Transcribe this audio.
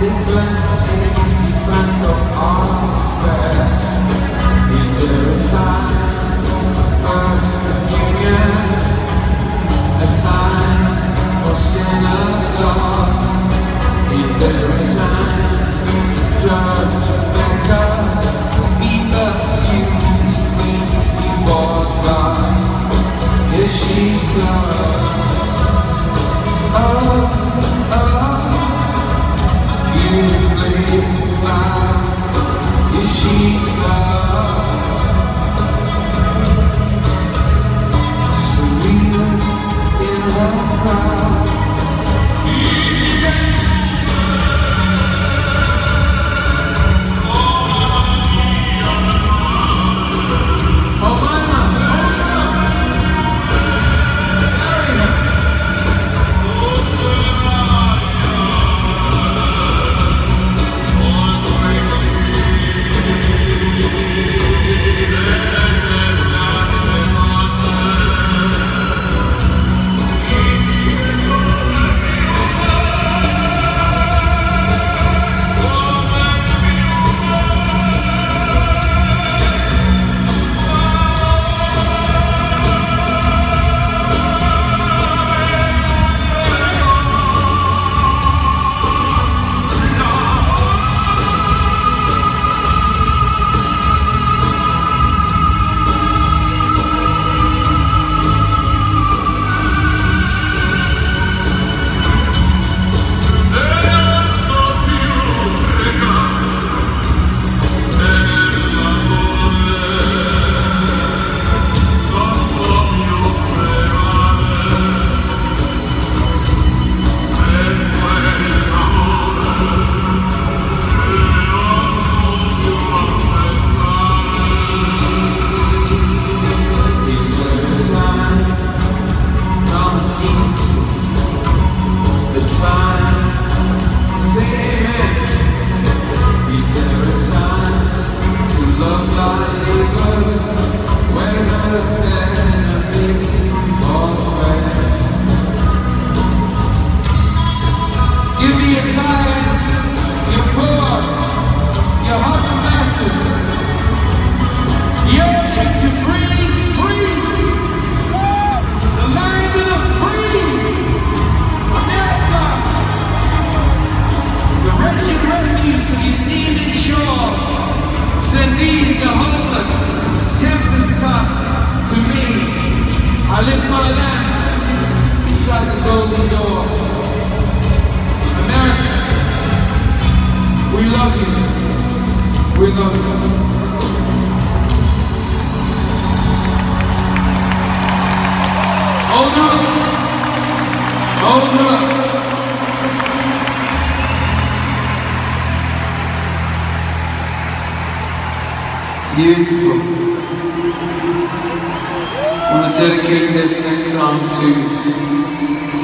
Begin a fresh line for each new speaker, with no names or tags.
different in You. my neighbor I live my lamp beside the golden door. America, we love you. We love you. Hold on. Hold on. Beautiful. I want to dedicate this next song to